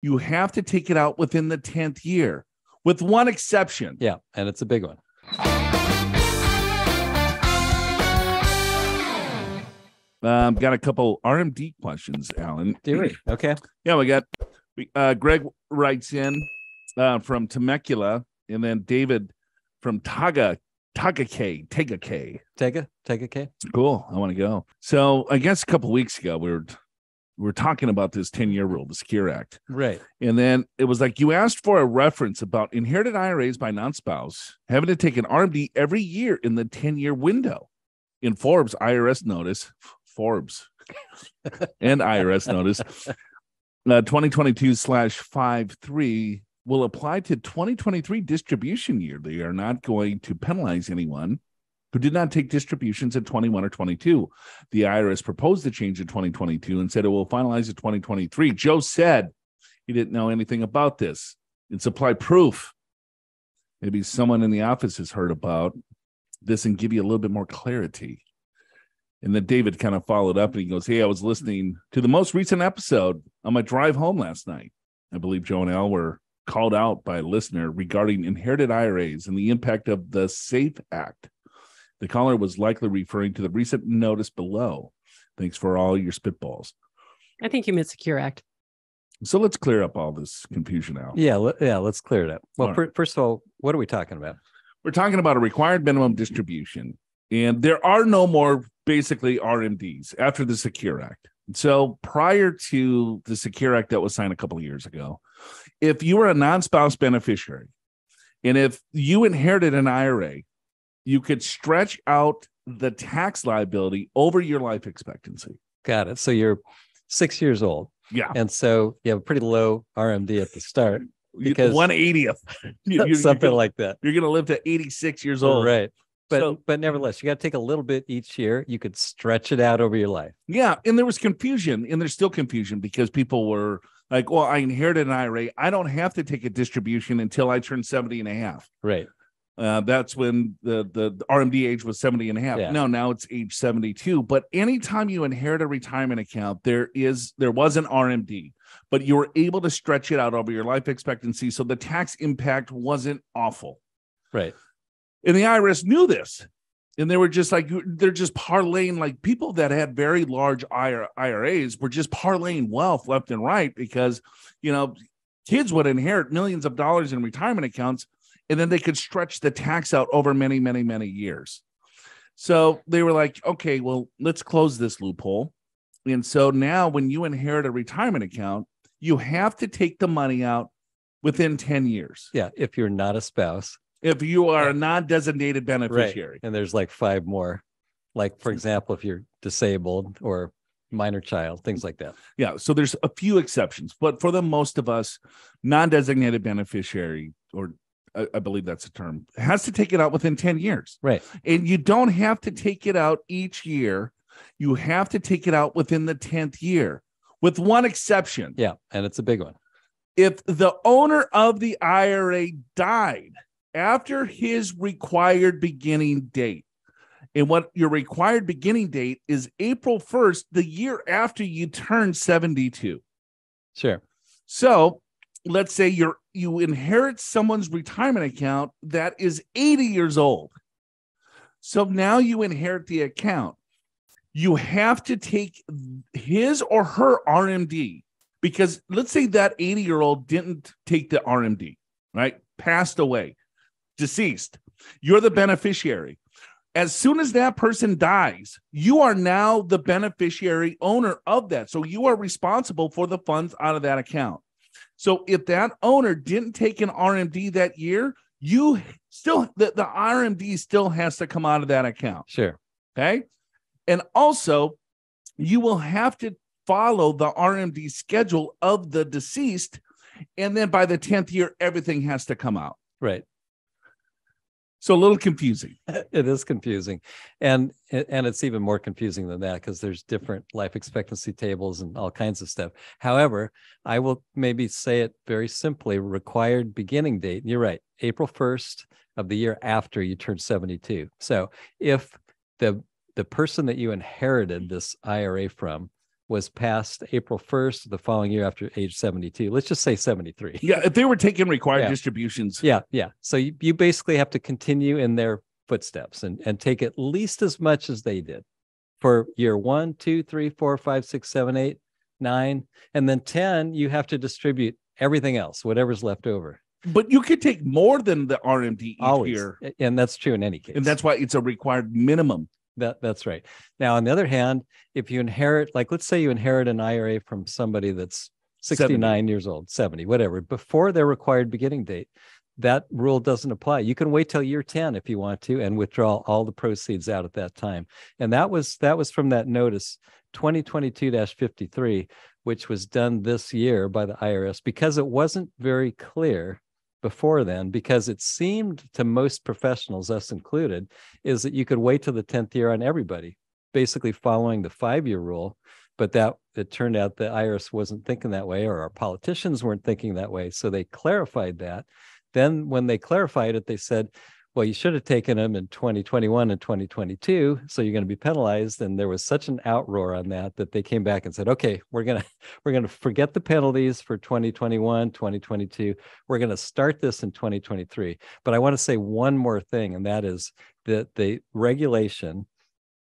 you have to take it out within the 10th year, with one exception. Yeah, and it's a big one. Um, got a couple RMD questions, Alan. Do we? Okay. Yeah, we got uh, Greg writes in uh, from Temecula, and then David from Taga Tagake Tagake. Tega Tega Cool. I want to go. So I guess a couple weeks ago we were we were talking about this 10 year rule, the Secure Act. Right. And then it was like you asked for a reference about inherited IRAs by non spouse having to take an RMD every year in the 10 year window. In Forbes IRS notice, Forbes and IRS notice, uh, 2022 slash 53 will apply to 2023 distribution year. They are not going to penalize anyone who did not take distributions in 21 or 22. The IRS proposed the change in 2022 and said it will finalize in 2023. Joe said he didn't know anything about this. And supply proof. Maybe someone in the office has heard about this and give you a little bit more clarity. And then David kind of followed up and he goes, Hey, I was listening to the most recent episode on my drive home last night. I believe Joe and Al were called out by a listener regarding inherited IRAs and the impact of the SAFE Act. The caller was likely referring to the recent notice below. Thanks for all your spitballs. I think you meant Secure Act. So let's clear up all this confusion now. Yeah, le- yeah. Let's clear it up. Well, Al fir- first of all, what are we talking about? We're talking about a required minimum distribution, and there are no more basically RMDs after the Secure Act. So prior to the Secure Act that was signed a couple of years ago, if you were a non-spouse beneficiary, and if you inherited an IRA, you could stretch out the tax liability over your life expectancy. Got it. So you're six years old, Yeah, and so you have a pretty low RMD at the start, because- one eightieth, something like that. you're going to live to eighty six years old. Right. But So- but nevertheless, you got to take a little bit each year. You could stretch it out over your life. Yeah, and there was confusion, and there's still confusion because people were like, "Well, I inherited an IRA. I don't have to take a distribution until I turn 70 and a half." Right. Uh, that's when the, the the RMD age was 70 and a half. Yeah. No, now it's age 72. But anytime you inherit a retirement account, there is there was an RMD, but you were able to stretch it out over your life expectancy, so the tax impact wasn't awful. Right. And the IRS knew this. And they were just like, they're just parlaying, like people that had very large IRAs were just parlaying wealth left and right because, you know, kids would inherit millions of dollars in retirement accounts and then they could stretch the tax out over many, many, many years. So they were like, okay, well, let's close this loophole. And so now when you inherit a retirement account, you have to take the money out within 10 years. Yeah. If you're not a spouse. If you are a non-designated beneficiary. And there's like five more. Like, for mm-hmm. example, if you're disabled or minor child, things like that. Yeah. So there's a few exceptions, but for the most of us, non-designated beneficiary, or I, I believe that's a term, has to take it out within 10 years. Right. And you don't have to take it out each year. You have to take it out within the 10th year, with one exception. Yeah. And it's a big one. If the owner of the IRA died after his required beginning date, and what your required beginning date is April 1st, the year after you turn 72. Sure. So let's say you're you inherit someone's retirement account that is 80 years old. So now you inherit the account. You have to take his or her RMD because let's say that 80 year old didn't take the RMD, right? Passed away, deceased. You're the beneficiary. As soon as that person dies, you are now the beneficiary owner of that. So you are responsible for the funds out of that account. So if that owner didn't take an RMD that year, you still the, the RMD still has to come out of that account. Sure. Okay. And also, you will have to follow the RMD schedule of the deceased. And then by the 10th year, everything has to come out. Right. So a little confusing. it is confusing. And and it's even more confusing than that because there's different life expectancy tables and all kinds of stuff. However i will maybe say it very simply required beginning date. You're right april 1st of the year after you turn 72 so if the the person that you inherited this ira from was passed April 1st, the following year after age 72. Let's just say 73. Yeah, if they were taking required Yeah. distributions, Yeah, yeah. So you, you basically have to continue in their footsteps and, and take at least as much as they did for year one, two, three, four, five, six, seven, eight, nine, and then 10, you have to distribute everything else, whatever's left over. but you could take more than the RMD each Always. year, And that's true in any case. and that's why it's a required minimum. That that's right. Now, on the other hand, if you inherit, like let's say you inherit an IRA from somebody that's 69 years old, 70, whatever, before their required beginning date, that rule doesn't apply. You can wait till year 10 if you want to and withdraw all the proceeds out at that time. And that was that was from that notice 2022-53, which was done this year by the IRS because it wasn't very clear before then because it seemed to most professionals us included is that you could wait till the 10th year on everybody, basically following the five year rule. But that it turned out the IRS wasn't thinking that way, or our politicians weren't thinking that way. So they clarified that. Then, when they clarified it, they said, well, you should have taken them in 2021 and 2022. So you're going to be penalized. And there was such an outroar on that that they came back and said, okay, we're going to we're going to forget the penalties for 2021, 2022. We're going to start this in 2023. But I want to say one more thing, and that is that the regulation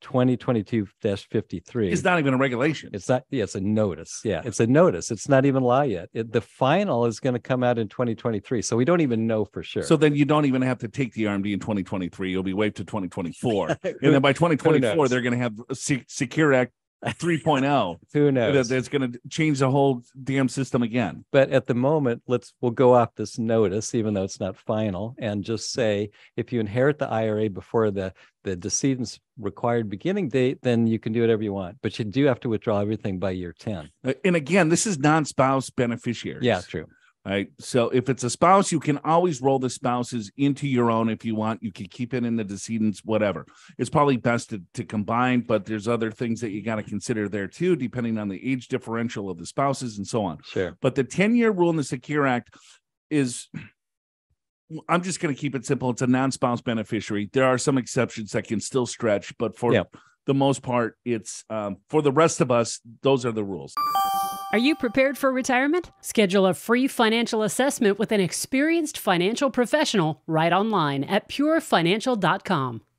2022-53 It's not even a regulation. it's not yeah, it's a notice yeah it's a notice it's not even law yet it, the final is going to come out in 2023 so we don't even know for sure So then you don't even have to take the RMD in 2023. You'll be waived to 2024. and then by 2024, they're going to have a Secure Act 3.0 who that- knows? That's going to change the whole damn system again. but at the moment let's we'll go off this notice even though it's not final and just say if you inherit the ira before the the decedent's required beginning date then you can do whatever you want. But you do have to withdraw everything by year 10 Uh, And again, this is non-spouse beneficiaries. yeah true Right. So if it's a spouse, you can always roll the spouses into your own if you want. You can keep it in the decedent's, whatever. It's probably best to, to combine, but there's other things that you got to consider there too, depending on the age differential of the spouses and so on. sure But the 10 year rule in the Secure Act is, I'm just going to keep it simple. It's a non spouse beneficiary. There are some exceptions that can still stretch, but for the most part, it's um, for the rest of us, those are the rules. Are you prepared for retirement? Schedule a free financial assessment with an experienced financial professional right online at purefinancial.com.